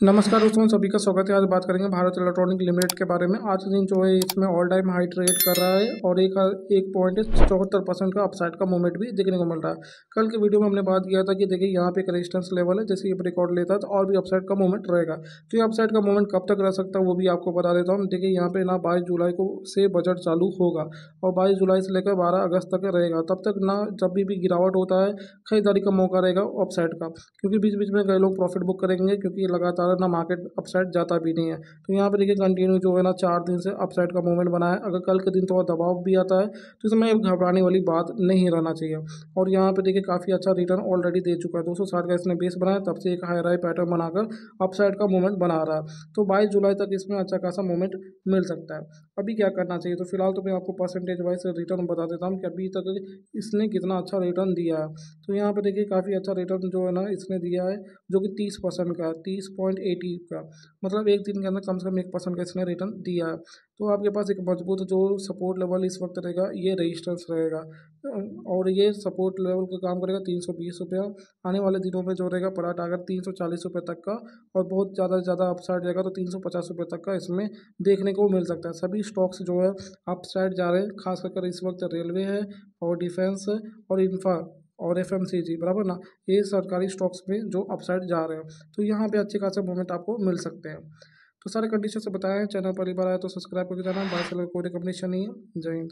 नमस्कार दोस्तों सभी का स्वागत है। आज बात करेंगे भारत इलेक्ट्रॉनिक लिमिटेड के बारे में। आज दिन जो है इसमें ऑल टाइम हाई ट्रेड कर रहा है और एक एक पॉइंट चौहत्तर परसेंट का अपसाइड का मूवमेंट भी देखने को मिल रहा है। कल के वीडियो में हमने बात किया था कि देखिए यहाँ पे एक रेजिस्टेंस लेवल है जैसे ये रिकॉर्ड लेता है तो और भी अपसाइड का मूवमेंट रहेगा। तो ये अपसाइड का मूवमेंट कब तक रह सकता है वो भी आपको बता देता हूँ। देखिए यहाँ पे ना बाईस जुलाई को से बजट चालू होगा और बाईस जुलाई से लेकर बारह अगस्त तक रहेगा। तब तक ना जब भी, भी गिरावट होता है खरीदारी का मौका रहेगा अपसाइड का क्योंकि बीच बीच में कई लोग प्रॉफिट बुक करेंगे क्योंकि लगातार ना मार्केट अपसाइड जाता भी नहीं है। तो यहाँ पे देखिए कंटिन्यू जो है ना, चार दिन से अपसाइड का मूवमेंट बना है। अगर कल के दिन थोड़ा दबाव भी आता है तो इसमें घबराने वाली बात नहीं रहना चाहिए। और यहाँ पे देखिए काफ़ी अच्छा रिटर्न ऑलरेडी दे चुका है। दो का इसने बेस बनाया, तब से एक हाई राई पैटर्न बनाकर अपसाइड का मूवमेंट बना रहा है। तो बाईस जुलाई तक इसमें अच्छा खासा मूवमेंट मिल सकता है। अभी क्या करना चाहिए? तो फ़िलहाल तो मैं आपको परसेंटेज वाइज रिटर्न बता देता हूँ कि अभी तक इसने कितना अच्छा रिटर्न दिया है। तो यहाँ पे देखिए काफ़ी अच्छा रिटर्न जो है ना, इसने दिया है, जो कि तीस परसेंट का है। तीस पॉइंट एटी का। मतलब एक दिन के अंदर कम से कम एक परसेंट का इसने रिटर्न दिया। है तो आपके पास एक मज़बूत जो सपोर्ट लेवल इस वक्त रहेगा, ये रजिस्टेंस रहेगा। और ये सपोर्ट लेवल का काम करेगा तीन सौ बीस रुपया। आने वाले दिनों में जो रहेगा पड़ा अगर तीन सौ चालीस रुपये तक का और बहुत ज़्यादा से ज़्यादा अपसाइड रहेगा तो तीन सौ पचास रुपये तक का इसमें देखने को मिल सकता है। सभी स्टॉक्स जो है अपसाइड जा रहे हैं, खास कर इस वक्त रेलवे है और डिफेंस है और इंफ्रा और एफ़ बराबर ना? ये सरकारी स्टॉक्स में जो अपसाइड जा रहे हैं। तो यहाँ पे अच्छे खासे मूवमेंट आपको मिल सकते हैं। तो सारे कंडीशन से बताएँ चैनल पर बार आए तो सब्सक्राइब करके जाना। बाय सेलर कोई रिकमेंडेशन नहीं है। जय हिंद।